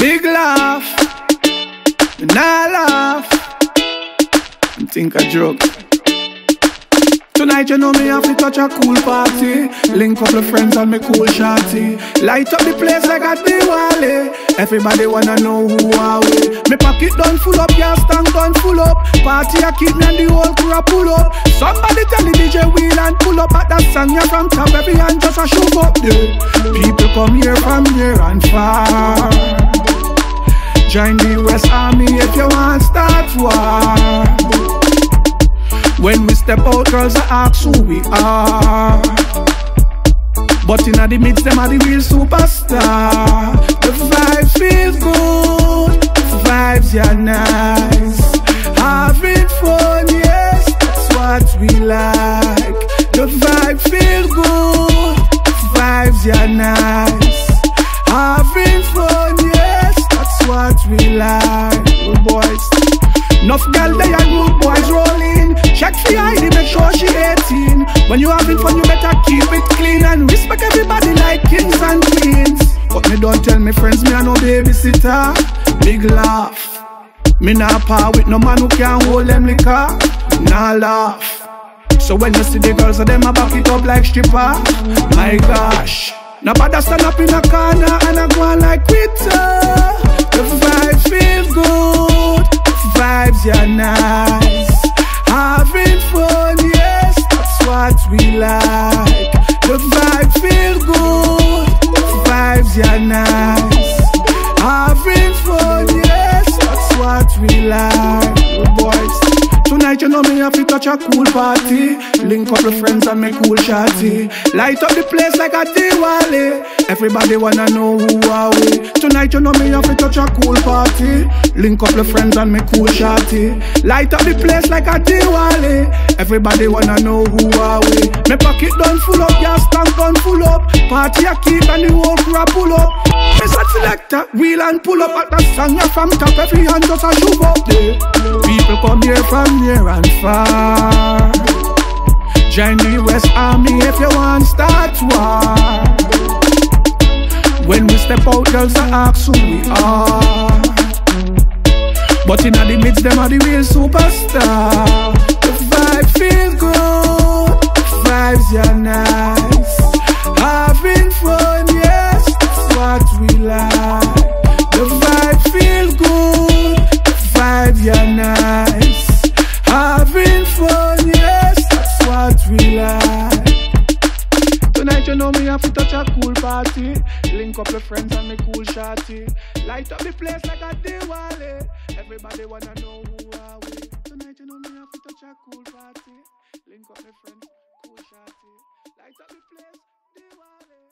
Big laugh, me nah laugh. I think I joke. Tonight you know me have to touch a cool party. Link up the friends and me cool shawty. Light up the place like a Diwali. Everybody wanna know who are we. Me pocket done full up, gas tank done full up. Party I keep me and the whole crew pull up. Somebody tell the DJ wheel and pull up At that song you from top, every hand just a shoot up there. People come here from near and far Join the West Army if you want start war when we step out, girls I ask who we are. But in the midst, them are the real superstar. The vibes feel good, the vibes are nice. Having fun, yes, that's what we like. The vibe feel good, the vibes are nice. Having fun, we like. Good boys. Enough girl, they are good boys rolling. Check the ID, make sure she 18. When you having fun, you better keep it clean and respect everybody like kings and queens. But me don't tell me friends, me a no babysitter. Big laugh. Me nah par with no man who can hold them liquor. Nah laugh. So when you see the girls, so them a back it up like stripper. My gosh. Nobody stand up in a corner and I go vibes are nice. Having fun, yes, that's what we like. Boys. Tonight you know me have to touch a cool party. Link up the friends and make cool shawty. Light up the place like a Diwali. Everybody wanna know who are we. Tonight you know me have to touch a cool party. Link up the friends and make cool shawty. Light up the place like a Diwali. Everybody wanna know who are we. Me pocket done full up, gas tank done full up. Party a keep and the whole crew a pull up. Mr. Selector, wheel and pull up at the song ya from top Every hand just a shove up there. People come here from near and far. Join the West Army if you want start war. When we step out, girls I ask who we are. But in the midst, them are the real superstar. The vibe feel good, vibes are nice feel like. Tonight you know me have to touch a cool party. Link up your friends and me cool shorty. Light up the place like a Diwali. Everybody wanna know who are we. Tonight you know me have to touch a cool party. Link up your friends, cool shorty. Light up the place, Diwali.